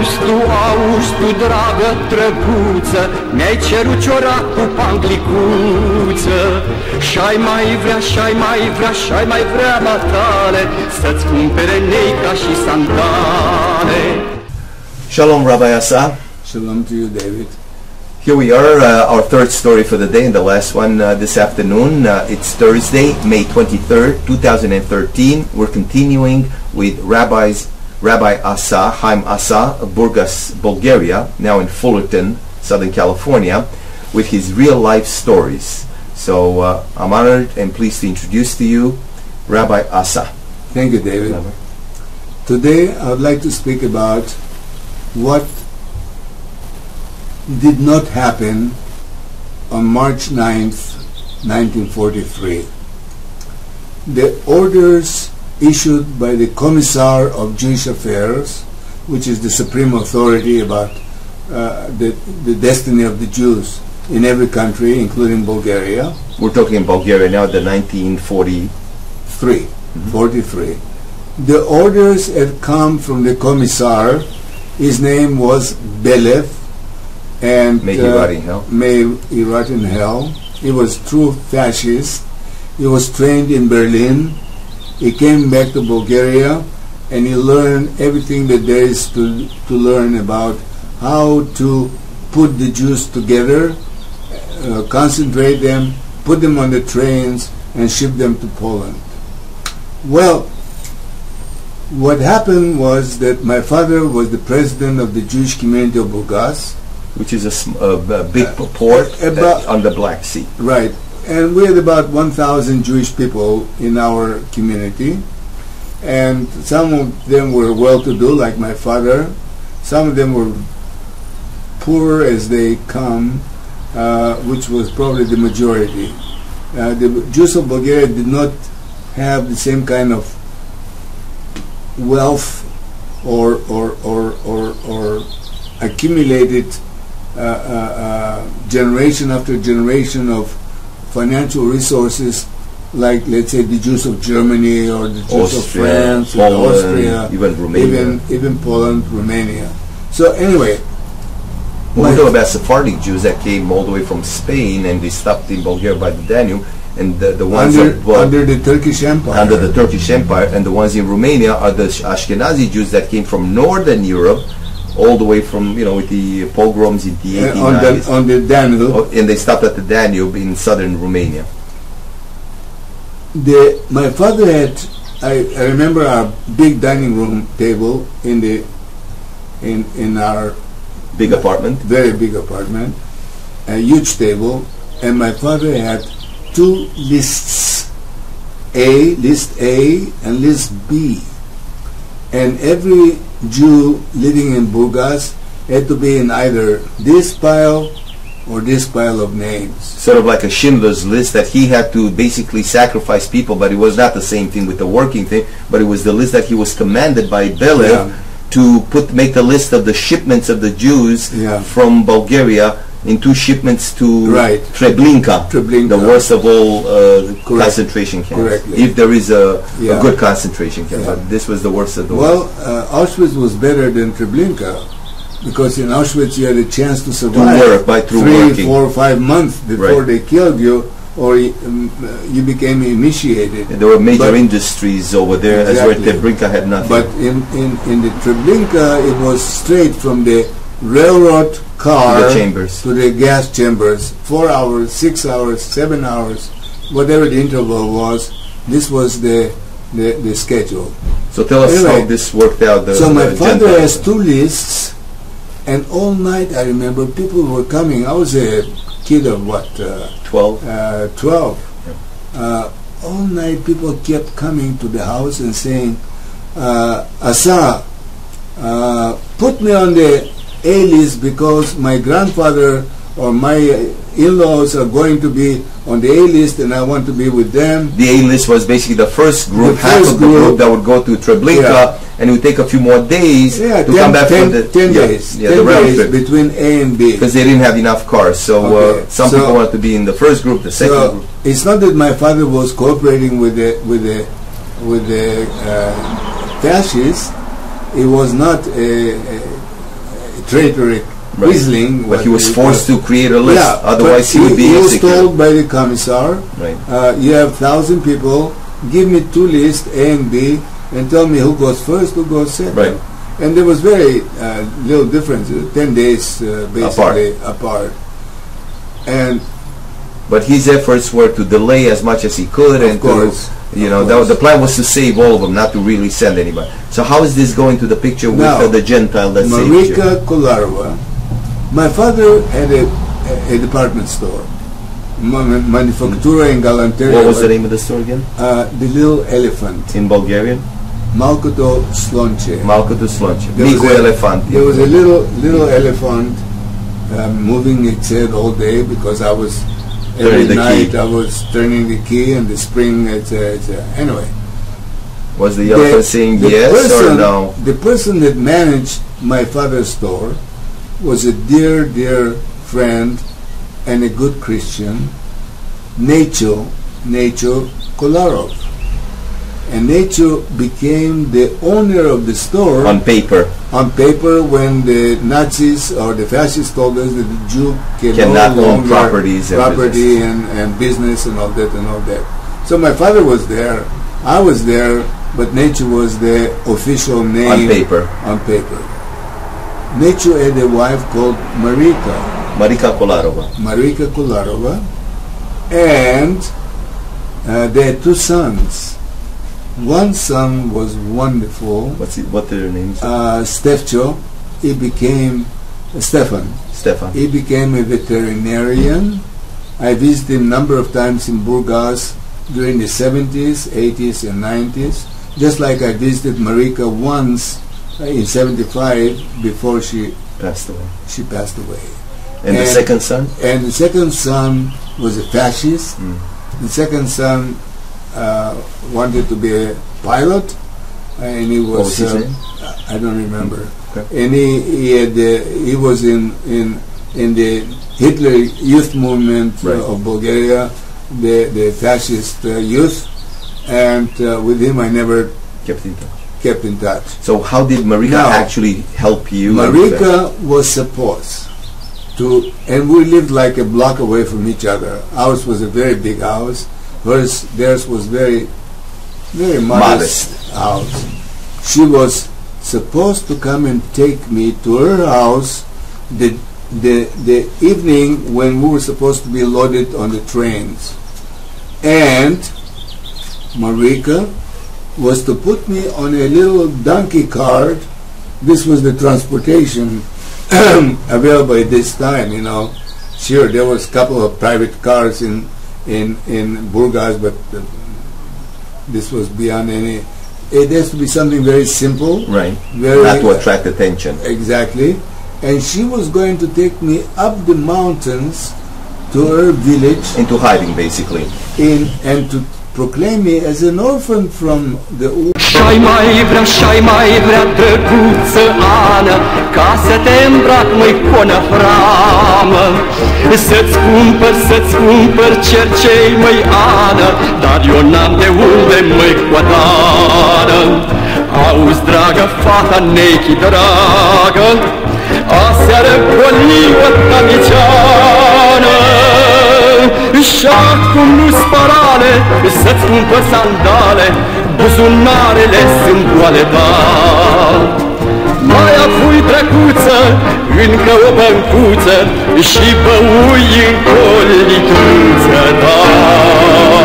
Auzi tu, auzi tu, dragă trăguță Mi-ai cerut ciorat cu panglicuță Și-ai mai vrea, și-ai mai vrea, și-ai mai vrea, matale Să-ți cumpere neica și sandale Shalom, Rabbi Asa. Shalom to you, David. Here we are, uh, our third story for the day, and the last one uh, this afternoon. Uh, it's Thursday, May 23rd, 2013. We're continuing with Rabbi's Rabbi Asa, Haim Asa of Burgas, Bulgaria, now in Fullerton, Southern California, with his real life stories. So uh, I'm honored and pleased to introduce to you Rabbi Asa. Thank you, David. Today, I would like to speak about what did not happen on March 9th, 1943. The orders issued by the Commissar of Jewish Affairs, which is the supreme authority about uh, the, the destiny of the Jews in every country, including Bulgaria, We're talking Bulgaria now, the 1940. 3, 43. The orders had come from the commissar. His name was Belev, and May he rot in hell. May he rot in hell. He was true fascist. He was trained in Berlin. He came back to Bulgaria, and he learned everything that there is to to learn about how to put the Jews together, uh, concentrate them, put them on the trains, and ship them to Poland. Well, what happened was that my father was the president of the Jewish community of Burgas, which is a, sm- a, a big port uh, about- on the Black Sea. right? And we had about 1,000 Jewish people in our community, and some of them were well-to-do, like my father. Some of them were poor as they come, uh, which was probably the majority. Uh, the Jews of Bulgaria did not have the same kind of wealth or or or or, or accumulated uh, uh, uh, generation after generation of financial resources like let's say the Jews of Germany or the Jews of Austria, France or Austria even Romania. even even Poland Romania so anyway we know about Sephardic Jews that came all the way from Spain and they stopped in Bulgaria by the Danube, and the, the ones under that, well, under the Turkish Empire under the Turkish Empire, and the ones in Romania are the Ashkenazi Jews that came from Northern Europe, all the way from you know with the pogroms in the uh, on the on the Danube. Oh, and they stopped at the Danube in southern Romania. the my father had I, I remember our big dining room table in the in in our Big apartment. very big apartment. A huge table. And my father had two lists A list A and list B and every Jew living in Burgas had to be in either this pile or this pile of names Sort of like a Schindler's list that he had to basically sacrifice people, but it was not the same thing with the working thing, but it was the list that he was commanded by Belev Yeah. to put make the list of the shipments of the Jews Yeah. from Bulgaria into shipments to Right. Treblinka, Treblinka. the worst of all uh, concentration camps. Correctly. If there is a, Yeah. a good concentration camp, Yeah. but this was the worst of the Well, worst. uh, Auschwitz was better than Treblinka because in Auschwitz you had a chance to survive to work by through three, working. four, or five months before Right. they killed you, or um, uh, you became initiated. And there were major but- industries over there, as where Treblinka had nothing. But in, in, in the Treblinka, it was straight from the railroad car To the chambers. to the gas chambers. Four hours, six hours, seven hours, whatever the interval was. This was the the, the schedule. so tell us Anyway, how this worked out. The, so my the father has two lists, and all night I remember people were coming. I was a kid of what, uh, 12. uh, 12. Uh, all night people kept coming to the house and saying, uh, Asa, uh, put me on the A list because my grandfather or my in-laws are going to be on the A list and I want to be with them. The A list was basically the first group, The half first of the group group. that would go to Treblinka, Yeah. and it would take a few more days Yeah, to ten, come back ten- from the 10 yeah, days. yeah, 10 the round trip between A and B. because they didn't have enough cars. So Okay, uh, some so- people wanted to be in the first group, the second So group. it's not that my father was cooperating with the with the with the uh, fascists. He was not a, a traitoric Right. whistling. But what he was forced to create a list. Yeah, Otherwise, but he would be he was insecure. told by the commissar, Right. uh, you have thousand people, give me two lists, A and B, and tell me who goes first, who goes second. Right. And there was very uh, little difference, uh, 10 days uh, basically apart. And But his efforts were to delay as much as he could, Of and course, to, you know, that, was- the plan was to save all of them, not to really send anybody. So how is this going to the picture with Now, uh, the Gentile that? Marika Kolarova, my father had a, a department store, Ma- Manufactura in Galanteria. What was the name of the store again? Uh, the Little Elephant, In Bulgarian? Malkoto Slonche. Malko to Slonche. There was a- There was a little little elephant um, moving its head all day because I was every the night key. I was turning the key and the spring. It's a, anyway. Was the elephant saying the yes person, or no? The person that managed my father's store was a dear, dear friend and a good Christian, Nacho, Nacho Kolarov. And Nacho became the owner of the store On paper. on paper when the Nazis or the fascists told us that the Jew can Cannot no own longer properties and property and, and business and all that and all that. So my father was there, I was there, but Nacho was the official name On paper. On paper. Nacho had a wife called Marika, Marika Kolarova. Marika Kolarova, and uh, they had two sons. One son was wonderful, What's it, what are their names? uh, Stefcho, he became Stefan. Stefan. He became a veterinarian. I visited him a number of times in Burgas during the 70s, 80s, and 90s. Just like I visited Marika once uh, in 75 before she, Passed away. she passed away. And, the second son? And the second son was a fascist. Mm. The second son uh, wanted to be a pilot, and he was. What was uh. I don't remember. Okay. And he he, had, uh, he was in in in the Hitler youth movement uh, Right. of Bulgaria, the the fascist uh, youth, and uh, with him I never Kept in touch. kept in touch. So how did Marika No. actually help you? Marika was supposed to, and we lived like a block away from each other. Ours was a very big house. Hers, theirs was very, very modest, house. She was supposed to come and take me to her house the the the evening when we were supposed to be loaded on the trains, and Marika was to put me on a little donkey cart this was the transportation available at this time, you know. Sure, there was a couple of private cars in in in Burgas, but uh, this was beyond any. It has to be something very simple, Right. very Not to attract attention. exactly. And she was going to take me up the mountains to her village Into hiding, basically. in and to proclaim me as an orphan from the Și-ai mai vrea, și-ai mai vrea, drăguță Ana Ca să te îmbrac, măi, conă framă Să-ți cumpăr, să-ți cumpăr cercei, măi, Ana Dar eu n-am de unde, măi, coadană Auzi, dragă fata, nechi, dragă Aseară coliu tamiciană și acum nu-ți parale Să-ți cumpăr sandale Buzunarele sunt goale tale Mai afui trecuță Încă o băncuță Și băui în colituță Doamnă